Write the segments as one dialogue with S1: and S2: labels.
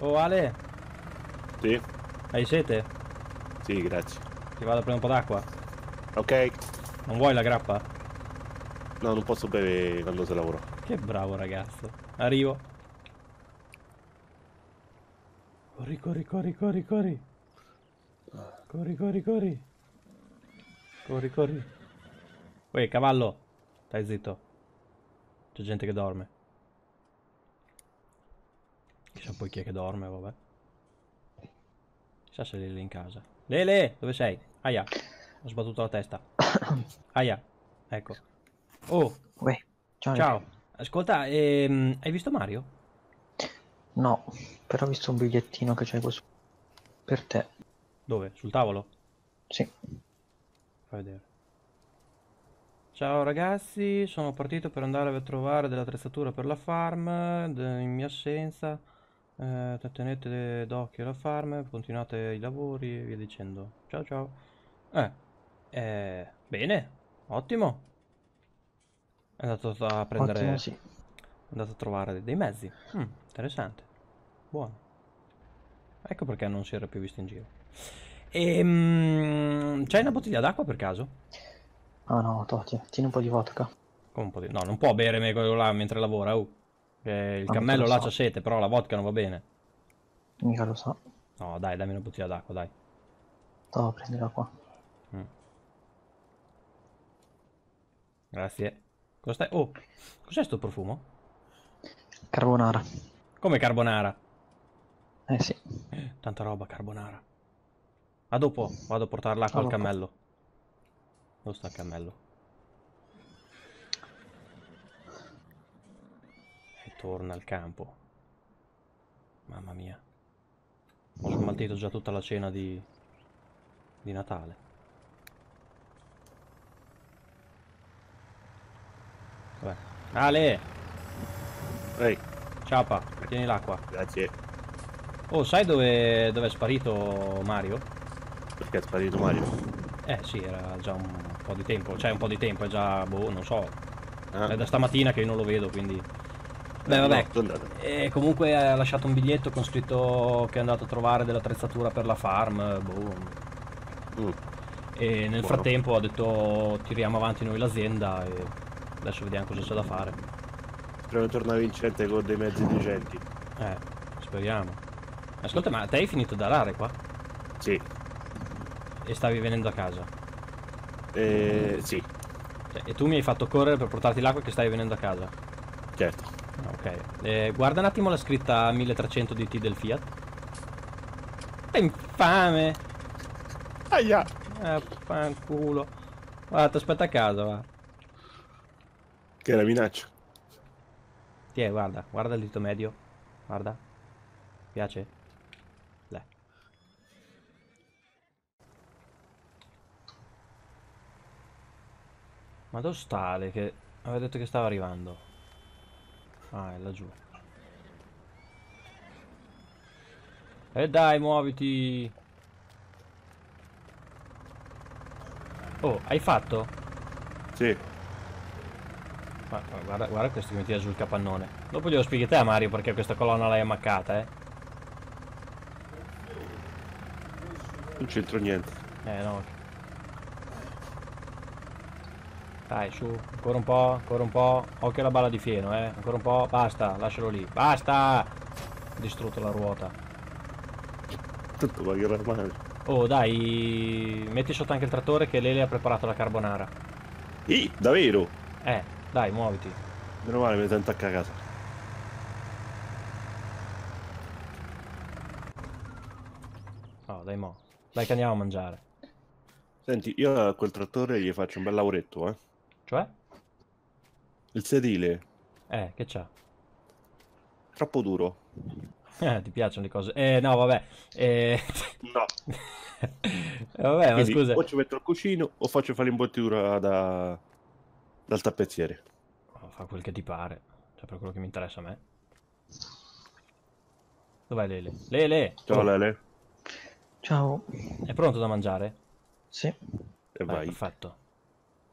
S1: Oh Ale,
S2: Sì?
S1: hai sete?
S2: Sì, grazie.
S1: Ti vado a prendere un po' d'acqua?
S2: Ok.
S1: Non vuoi la grappa?
S2: No, non posso bere quando se lavoro.
S1: Che bravo ragazzo. Arrivo. Corri, corri, corri, corri, corri. Corri, corri, corri. Corri, corri. Uè, cavallo. Stai zitto. C'è gente che dorme. Chissà poi chi è che dorme, vabbè. Chissà se Lele è in casa. Lele, dove sei? Aia. Ho sbattuto la testa. Aia. Ecco. Oh,
S3: Uè, ciao.
S1: ciao. Ascolta, ehm, hai visto Mario?
S3: No, però ho visto un bigliettino che c'è questo. Per te.
S1: Dove? Sul tavolo?
S3: Sì.
S1: Fai vedere. Ciao ragazzi, sono partito per andare a trovare dell'attrezzatura per la farm de- in mia assenza. Eh, tenete d'occhio la farm, continuate i lavori e via dicendo. Ciao ciao. Eh, eh, bene, ottimo. È andato a prendere,
S3: Ottimo, sì.
S1: è andato a trovare dei mezzi. Mm, interessante. Buono. Ecco perché non si era più visto in giro. Ehm, c'hai una bottiglia d'acqua per caso?
S3: Ah no, Toti, tieni un po' di vodka.
S1: Come un po' di- No, non può bere me quello là mentre lavora, oh. Che il
S3: Ah,
S1: cammello
S3: lo
S1: là
S3: so.
S1: c'ha sete, però la vodka non va bene.
S3: Mica lo so.
S1: No, dai, dammi una bottiglia d'acqua, dai.
S3: Stavo a prendere qua.
S1: Mm. Grazie. Cosa stai... Oh, cos'è sto profumo?
S3: Carbonara.
S1: Come carbonara.
S3: Eh sì.
S1: Tanta roba carbonara. A dopo, vado a portare l'acqua al cammello. Dove sta il cammello? E torna al campo. Mamma mia. Ho smaltito già tutta la cena di... di Natale. Vabbè. Ale!
S2: Ehi,
S1: Ciapa, tieni l'acqua.
S2: grazie.
S1: Oh, sai dove, dove è sparito Mario?
S2: Perché è sparito Mario?
S1: Eh sì, era già un po' di tempo, cioè un po' di tempo, è già, boh, non so,
S2: Ah,
S1: è da stamattina che io non lo vedo, quindi... Beh, vabbè, e comunque ha lasciato un biglietto con scritto che è andato a trovare dell'attrezzatura per la farm, boh.
S2: Mm.
S1: E nel
S2: Buono.
S1: frattempo ha detto tiriamo avanti noi l'azienda e adesso vediamo cosa c'è da fare.
S2: Speriamo di tornare vincente con dei mezzi decenti.
S1: Eh, speriamo. Ascolta, ma te hai finito da arare qua?
S2: Sì.
S1: E stavi venendo a casa?
S2: Eh, sì,
S1: Cioè, e tu mi hai fatto correre per portarti l'acqua che stavi venendo a casa?
S2: certo.
S1: Ah, Ok, Eh, guarda un attimo la scritta 1300 DT del Fiat. È infame!
S2: Aia!
S1: Eh, fanculo. Guarda, ti aspetta a casa, va.
S2: Che è la minaccia.
S1: Tiè, guarda, guarda il dito medio. Guarda. Piace? Ma dove sta Ale che aveva detto che stava arrivando? Ah, è laggiù. E dai, muoviti! Oh, hai fatto?
S2: Sì.
S1: Ma- ma guarda, guarda questo che mi tira giù il capannone. Dopo glielo spieghi te a Mario perché questa colonna l'hai ammaccata, eh.
S2: Non c'entro niente.
S1: Eh no. Dai, su, ancora un po', ancora un po'. Occhio alla balla di fieno, eh. Ancora un po', basta, lascialo lì. Basta! Ho distrutto la ruota.
S2: Tutto va male.
S1: Oh, dai, metti sotto anche il trattore che Lele ha preparato la carbonara.
S2: Ih, davvero?
S1: Eh, dai, muoviti.
S2: Meno male, mi sento a casa.
S1: No, dai, mo. Dai che andiamo a mangiare.
S2: Senti, io a quel trattore gli faccio un bel lavoretto, eh.
S1: Cioè?
S2: Il sedile,
S1: Eh, che c'ha?
S2: troppo duro.
S1: Eh, ti piacciono le cose? Eh, no, vabbè. Eh...
S2: No.
S1: vabbè, ma
S2: Quindi,
S1: scusa.
S2: o ci metto il cuscino o faccio fare l'imbottitura da... dal tappezziere.
S1: Oh, fa quel che ti pare. Cioè, per quello che mi interessa a me. Dov'è Lele? Lele!
S2: Ciao
S1: Oh,
S2: Lele.
S3: Ciao.
S1: È pronto da mangiare?
S3: Sì.
S2: E
S1: Vai,
S2: vai.
S1: perfetto.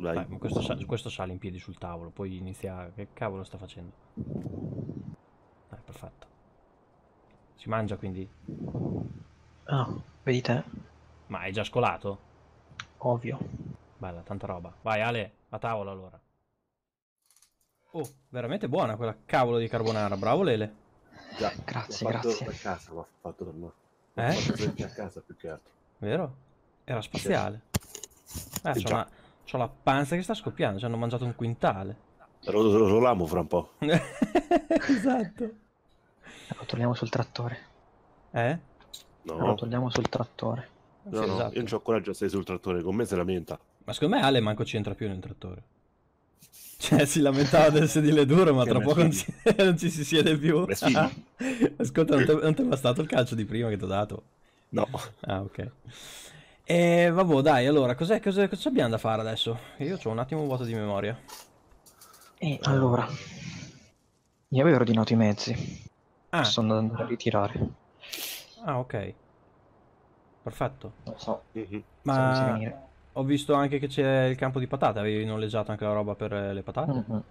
S2: Dai.
S1: Dai, questo, sa- questo sale in piedi sul tavolo, poi inizia... Che cavolo sta facendo? Dai, perfetto. Si mangia quindi?
S3: Ah, vedi te?
S1: Ma hai già scolato?
S3: Ovvio.
S1: Bella, tanta roba. Vai Ale, a tavola allora. Oh, veramente buona quella cavolo di carbonara, bravo Lele.
S2: Già,
S3: Grazie,
S2: l'ho fatto
S3: grazie.
S2: A casa, l'ho fatto tornare.
S1: Eh?
S2: L'ho fatto a casa più che altro.
S1: Vero? Era spaziale. Eh,
S2: Eh,
S1: c'ho, la, la panza che sta scoppiando, ci hanno mangiato un quintale.
S2: Lo, lo, lo lamo fra un po'.
S1: esatto.
S3: Lo togliamo sul trattore.
S1: Eh?
S2: No,
S3: Lo togliamo sul trattore.
S2: no,
S1: Sì,
S2: no,
S1: esatto.
S2: io non ho coraggio a stare sul trattore, con me si lamenta.
S1: Ma secondo me Ale manco ci entra più nel trattore. Cioè, si lamentava del sedile duro, ma
S2: Che
S1: tra poco non ci, non ci si siede più. Ascolta, non ti è bastato il calcio di prima che ti ho dato?
S2: No,
S1: Ah, ok. E vabbè, dai, allora, cos'è, cos'è- cosa abbiamo da fare adesso? Io ho un attimo vuoto di memoria.
S3: E allora, io avevo ordinato i mezzi.
S1: Ah,
S3: Sto andando a ritirare.
S1: ah, ok. Perfetto.
S3: Non so
S2: Mhm.
S3: se
S1: Ma ho visto anche che c'è il campo di patate, avevi noleggiato anche la roba per eh, le patate?
S3: Mhm.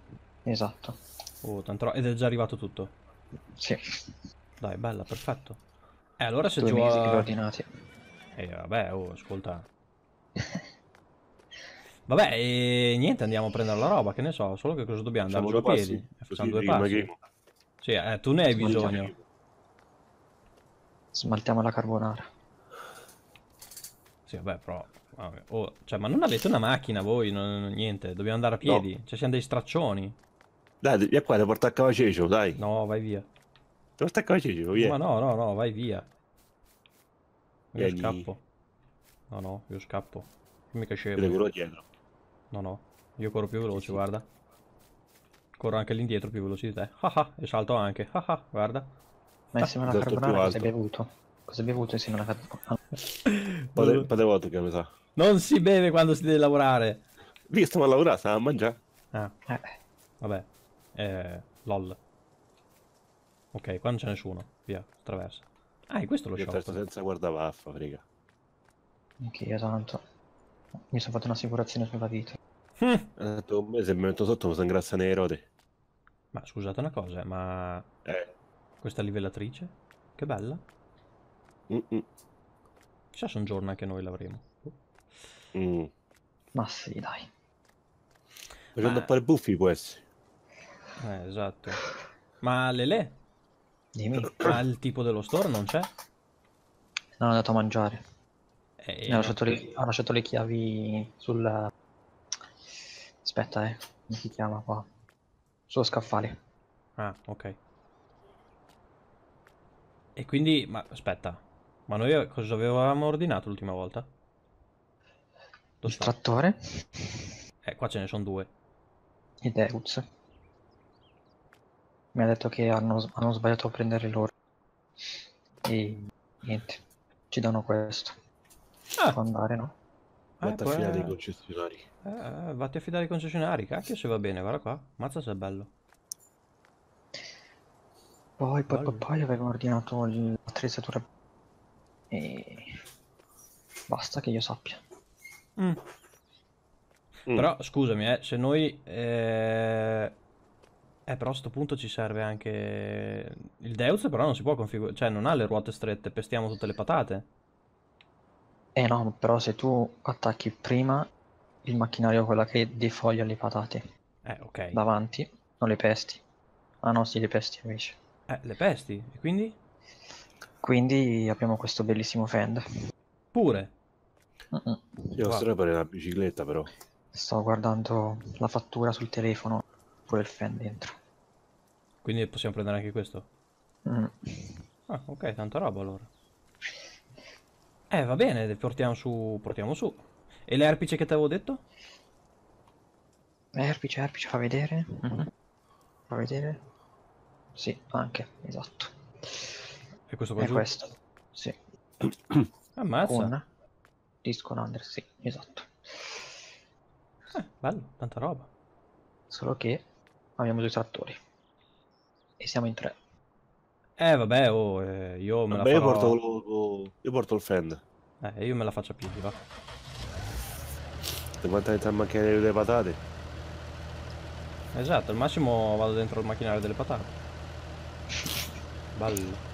S3: Esatto.
S1: Oh, tanto Ed è già arrivato tutto.
S3: Sì,
S1: Dai, bella, perfetto. Eh, allora se
S3: due
S1: giù
S3: mesi che li ho
S1: a...
S3: ordinati.
S1: Eh, vabbè, oh, ascolta. Vabbè, e niente, andiamo a prendere la roba, che ne so, solo che cosa dobbiamo? Andare giù a
S2: due
S1: piedi? Eh, Facciamo due passi. Sì, eh, tu ne hai
S3: Smaltiamo.
S1: bisogno.
S3: Smaltiamo la carbonara.
S1: Sì, vabbè, però... vabbè, oh, cioè, ma non avete una macchina voi? non- non- niente, dobbiamo andare a piedi. Cioè, siamo dei straccioni.
S2: Dai, via qua, ti porta a Cavacecio, dai.
S1: No, vai via.
S2: porta a Cavacecio, via.
S1: Ma no, no, no, vai via. Io
S2: Vieni.
S1: scappo. No, no, io scappo. Mica
S2: Vede
S1: scemo.
S2: quello dietro.
S1: No, no, io corro più veloce,
S2: Sì, sì.
S1: guarda. Corro anche all'indietro più veloce di te. Ah ah, e salto anche. Ah ah, guarda.
S3: Ma insieme alla
S2: più
S3: carbonara cosa hai bevuto? Cosa hai bevuto insieme alla carbonara?
S2: Di volte che mi sa.
S1: Non si beve quando si deve lavorare.
S2: Lì stiamo a lavorare, stiamo a mangiare.
S1: Ah,
S3: Eh,
S1: vabbè. Eh, lol. Ok, qua non c'è nessuno. Via, attraversa. Ah, è questo lo
S2: Io
S1: shop.
S2: senza guardavaffa, frega.
S3: anche io tanto. Mi sono fatto un'assicurazione sulla vita.
S1: Hm.
S2: Ha detto un mese e mi metto sotto, mi sono ingrassa nei rode.
S1: Ma scusate una cosa, ma
S2: Eh.
S1: questa livellatrice? Che bella.
S2: Mm-mm.
S1: Chissà se un giorno anche noi l'avremo.
S2: Mm.
S3: Ma sì, dai.
S2: Facendo
S1: Ma-
S2: po' di buffi può essere.
S1: Eh, esatto. Ma Lele?
S3: Dimmi.
S1: Ma il tipo dello store non c'è?
S3: Non ho andato a mangiare.
S1: Eh,
S3: ho, lasciato le, ho lasciato le chiavi sul... Aspetta, eh. Come si chiama qua? Sullo scaffale.
S1: Ah, ok. E quindi, ma aspetta, ma noi cosa avevamo ordinato l'ultima volta? Dove
S3: Il trattore.
S1: Eh, qua ce ne sono due.
S3: E Deuz. Mi ha detto che hanno, hanno sbagliato a prendere loro. E niente. Ci danno questo.
S1: Ah,
S3: Può andare, no?
S1: eh,
S2: Vatti a
S1: poi-
S2: finire dei concessionari.
S1: eh, vatti a fidare ai concessionari, cacchio se va bene, guarda qua. Mazza se è bello.
S3: Poi, poi, poi, poi avevano ordinato l'attrezzatura. E basta che io sappia.
S1: Mm.
S2: Mm.
S1: Però scusami, eh, se noi... Eh... eh, però a sto punto ci serve anche... Il Deus però non si può configurare, cioè non ha le ruote strette, pestiamo tutte le patate.
S3: Eh no, però se tu attacchi prima il macchinario, quella che defoglia le patate
S1: Eh, ok.
S3: davanti, non le pesti. Ah no, sì, le pesti invece.
S1: Eh, le pesti, e quindi?
S3: Quindi abbiamo questo bellissimo Fend.
S1: Pure.
S3: Mm-mm.
S2: Io
S1: Wow.
S2: per una bicicletta però.
S3: Sto guardando la fattura sul telefono, pure il Fend dentro.
S1: Quindi possiamo prendere anche questo.
S3: Mm.
S1: Ah, ok, tanta roba allora. Eh, va bene, portiamo su, portiamo su. E le erpice che ti avevo detto?
S3: Erpice, erpice, fa vedere. Mhm. Fa vedere. Sì, anche, esatto.
S1: E questo qua
S3: È
S1: giù?
S3: questo. Sì,
S1: Ammazza.
S3: con disco under, sì, esatto.
S1: Eh, bello, tanta roba.
S3: Solo che abbiamo due trattori. E siamo in tre.
S1: Eh, vabbè, oh, eh, io me la
S2: Vabbè, io
S1: farò...
S2: porto, lo- io porto il Fend.
S1: Eh, io me la faccio a piedi, va.
S2: Andare a mangiare le patate.
S1: Esatto, al massimo vado dentro il macchinario delle patate. Bello.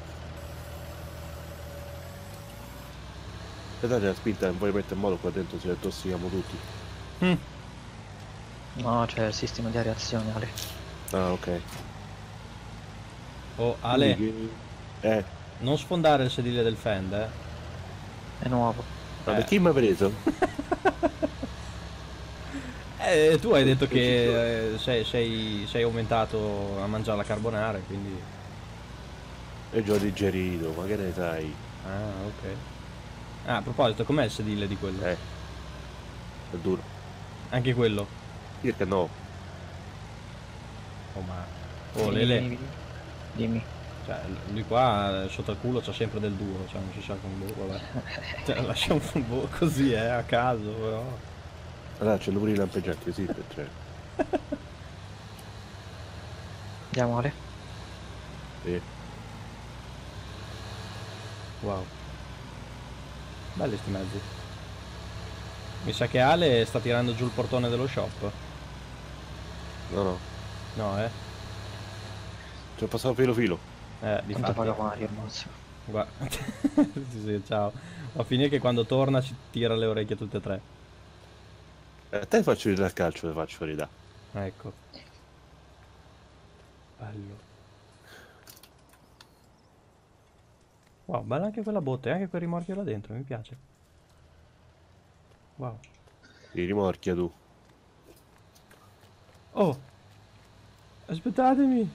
S2: E date la spinta, non vuoi mettere in modo qua dentro se tossiamo tutti.
S1: Mm.
S3: No, c'è il sistema di areazione, Ale.
S2: Ah, ok.
S1: Oh, Ale,
S2: Eh,
S1: non sfondare il sedile del Fend, eh.
S3: È nuovo.
S2: ma
S1: Eh.
S2: chi mi ha preso?
S1: Eh, tu hai detto che eh, sei, sei- sei aumentato a mangiare la carbonara, quindi...
S2: E già digerito, ma che ne sai?
S1: Ah, ok. Ah, a proposito, com'è il sedile di quello?
S2: Eh. È duro.
S1: Anche quello.
S2: Circa no.
S1: Oh, ma... Oh, Lele,
S3: dimmi,
S1: cioè, lui qua eh, sotto il culo c'ha sempre del duro, cioè non si sa con boh, vabbè. Cioè, lasciamo un po' così, eh, a caso, però.
S2: Allora c'è pure i lampeggianti, sì, cioè.
S3: Andiamo, Ale.
S2: Sì.
S1: Wow. Belli sti mezzi. Mi sa che Ale sta tirando giù il portone dello shop.
S2: No, no.
S1: No, eh?
S2: Ci ho passato filo filo.
S1: Eh, di
S3: Quanto paga. Mario massimo?
S1: Guarda. sì, sì, ciao. Va a finire che quando torna ci tira le orecchie tutte e tre.
S2: Eh, A te faccio ridare il calcio, te faccio ridare.
S1: Ecco. Bello. Wow, bella anche quella botte, anche quel rimorchio là dentro, mi piace. Wow.
S2: Ti rimorchia tu.
S1: Oh! Aspettatemi!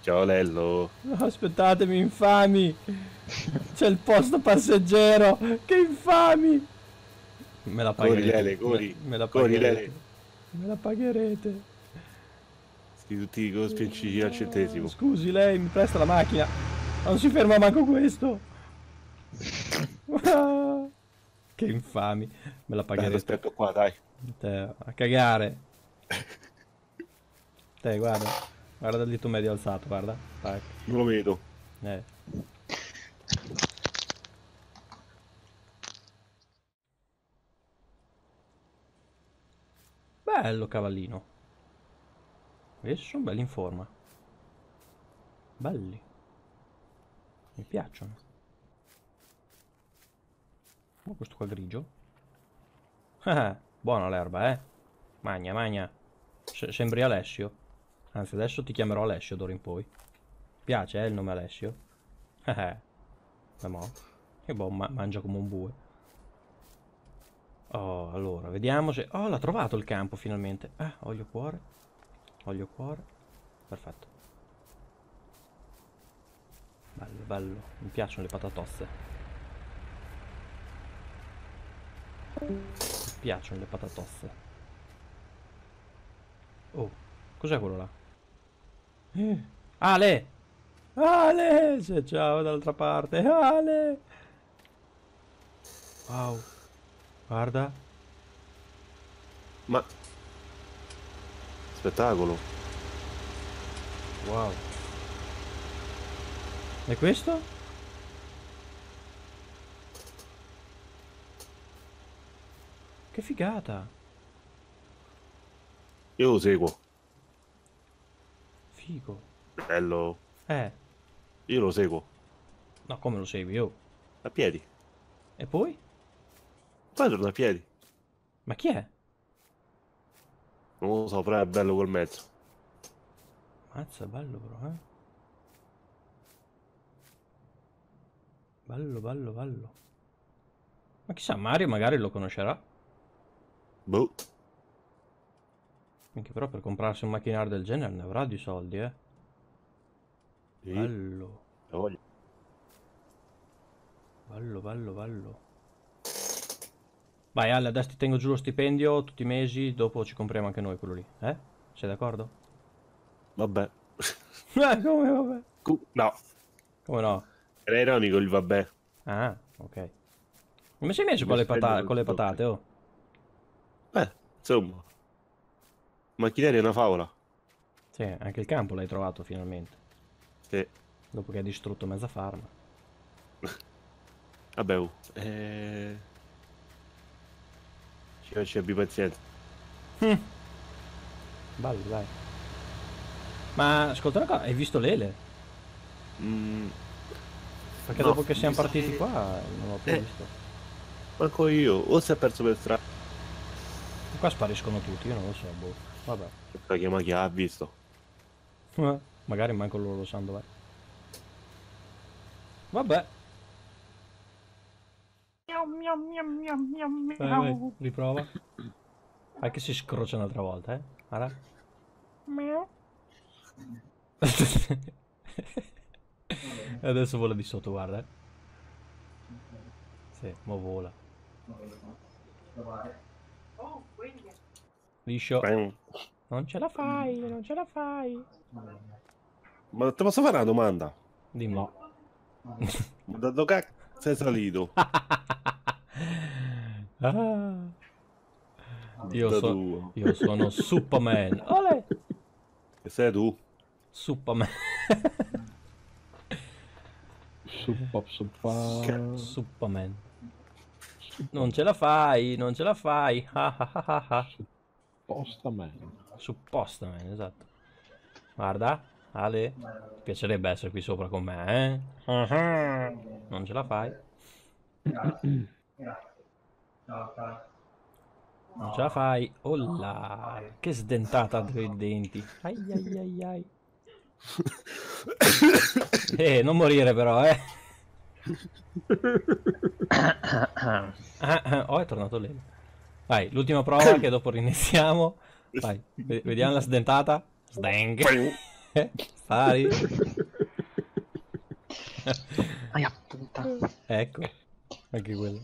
S2: Ciao Lello.
S1: Aspettatemi, infami! C'è il posto passeggero! Che infami! Me la
S2: Corri,
S1: pagherete.
S2: Lele, corri.
S1: Me, me la
S2: Corri,
S1: pagherete.
S2: Lele.
S1: Me la pagherete.
S2: Sti tutti con spincicini al centesimo.
S1: Scusi, lei mi presta la macchina. Non si ferma manco questo. che infami. Me la
S2: Dai,
S1: pagherete.
S2: aspetto qua, dai.
S1: Te, a cagare. Te, guarda. Guarda il dito medio alzato, guarda. Tac.
S2: Non lo vedo.
S1: Eh. Bello cavallino. Questi sono belli in forma. Belli. Mi piacciono. Oh, questo qua grigio. Buona l'erba, eh. Magna, magna. Se- sembri Alessio. Anzi, adesso ti chiamerò Alessio d'ora in poi. Piace, eh, il nome Alessio? Eh, eh. Ma. Che boh, ma- mangia come un bue. Oh, allora, vediamo se... Oh, l'ha trovato il campo finalmente. Ah, olio cuore. Olio cuore. Perfetto. Bello, bello. Mi piacciono le patatosse. Mi piacciono le patatosse. Oh, cos'è quello là? Eh, Ale! Ale! C'è ciao dall'altra parte. Ale! Wow. Guarda.
S2: Ma... Spettacolo.
S1: Wow. E questo? Che figata.
S2: Io lo seguo.
S1: Figo.
S2: Bello.
S1: Eh,
S2: Io lo seguo.
S1: no, come lo segui io?
S2: A piedi.
S1: E poi?
S2: Poi torno a piedi.
S1: Ma chi è?
S2: Non lo so, però è bello col mezzo.
S1: Mazza, bello però, eh. Bello, bello, bello. Ma chissà, Mario magari lo conoscerà.
S2: Boh.
S1: Minchia, però per comprarsi un macchinario del genere ne avrà di soldi, eh.
S2: Sì,
S1: Bello,
S2: la voglio.
S1: bello, bello, bello. Vai Ale, adesso ti tengo giù lo stipendio tutti i mesi, dopo ci compriamo anche noi quello lì, eh? Sei d'accordo?
S2: Vabbè.
S1: Eh, come vabbè?
S2: Cu- no.
S1: Come no?
S2: Era ironico il vabbè.
S1: Ah, ok. Come sei messo con le, con le patate, oh?
S2: Eh, insomma. Macchinari è una favola.
S1: Sì, anche il campo l'hai trovato finalmente,
S2: Sì.
S1: dopo che hai distrutto mezza farma.
S2: Vabbè, oh. Eh... Ci, ci abbi pazienza.
S1: Bello, dai. Ma ascolta una cosa, hai visto l'ele?
S2: Mm,
S1: Perché
S2: No,
S1: dopo che siamo partiti
S2: che-
S1: qua non l'ho più
S2: Eh.
S1: visto.
S2: manco io. O si è perso per strada.
S1: Qua spariscono tutti, io non lo so, boh. Vabbè.
S2: Perché ma chi ha visto?
S1: Eh, Magari manco loro lo sanno dov'è. Vabbè. Vai, vai, riprova. Vai che si scrocia un'altra volta, eh. Guarda. E Adesso vola di sotto, guarda. eh. Sì, mo vola. Liscio.
S2: Bang.
S1: Non ce la fai, non ce la fai.
S2: Ma ti posso fare una domanda?
S1: Dimmi.
S2: Ma da dove cazzo sei salito?
S1: Ah. Io, so- io sono Superman. Ole!
S2: Che sei tu?
S1: Superman.
S4: Suppa, suppa.
S1: Superman. Non ce la fai, non ce la fai. Ah, ah, ah, ah, ah.
S4: Posta man.
S1: Suppostaman, esatto. Guarda, Ale, ti piacerebbe essere qui sopra con me, eh? Ah, Non ce la fai? Non ce la fai? Oh là, che sdentata coi denti. Ai ai ai ai. Eh, non morire però, eh. Ah, ah, oh, è tornato lei. Vai, l'ultima prova che dopo riniziamo. Vai, ve- vediamo la sdentata. Sdeng. Spari.
S3: Aia, puttana.
S1: ecco, anche quello.